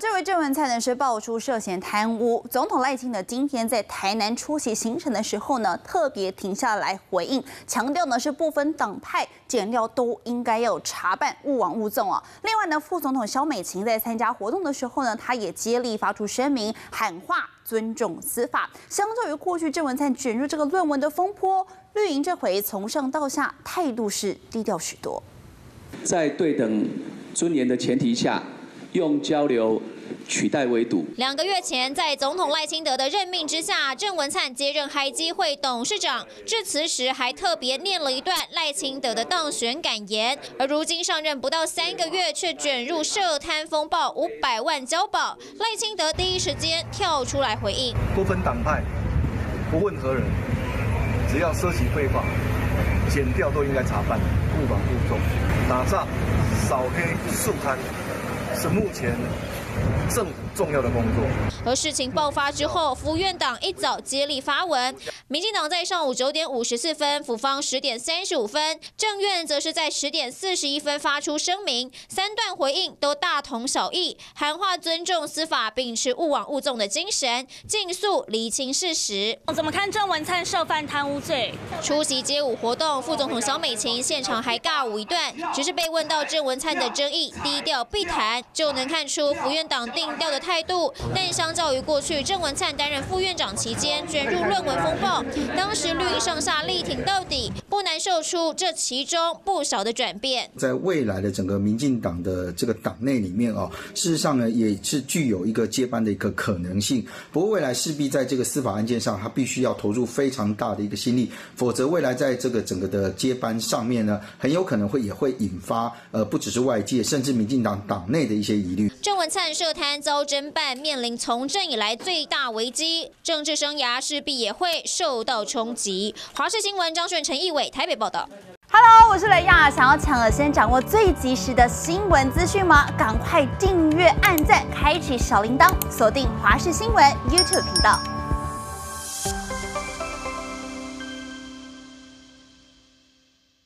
这位郑文灿呢是爆出涉嫌贪污。总统赖清德今天在台南出席行程的时候呢，特别停下来回应，强调呢是不分党派，检料都应该要查办，勿枉勿纵啊。另外呢，副总统萧美琴在参加活动的时候呢，他也接力发出声明，喊话尊重司法。相较于过去郑文灿卷入这个论文的风波，绿营这回从上到下态度是低调许多，在对等尊严的前提下。用交流取代围堵。两个月前，在总统赖清德的任命之下，郑文灿接任海基会董事长，致辞时还特别念了一段赖清德的当选感言。而如今上任不到三个月，却卷入涉贪风暴，五百万交保，赖清德第一时间跳出来回应：不分党派，不问何人，只要涉及非法，减掉都应该查办，不枉不重，打仗扫黑肃贪。是目前政府重要的工作。而事情爆发之后，福院党一早接力发文，民进党在上午九点五十四分，府方十点三十五分，政院则是在十点四十一分发出声明，三段回应都大同小异，喊话尊重司法，秉持勿往勿纵的精神，尽速厘清事实。怎么看郑文灿涉犯贪污罪？出席街舞活动，副总统小美琴现场还尬舞一段，只是被问到郑文灿的争议，低调避谈。就能看出福院党定调的态度，但相较于过去郑文灿担任副院长期间卷入论文风暴，当时绿营上下力挺到底，不能难受出这其中不少的转变。在未来的整个民进党的这个党内里面哦，事实上呢也是具有一个接班的一个可能性。不过未来势必在这个司法案件上，他必须要投入非常大的一个心力，否则未来在这个整个的接班上面呢，很有可能会也会引发呃不只是外界，甚至民进党党内的。一些疑虑。郑文灿涉贪遭侦办，面临从政以来最大危机，政治生涯势必也会受到冲击。华视新闻张顺、陈义伟台北报道。Hello，我是雷亚，想要抢了先掌握最及时的新闻资讯吗？赶快订阅、按赞、开启小铃铛，锁定华视新闻 YouTube 频道。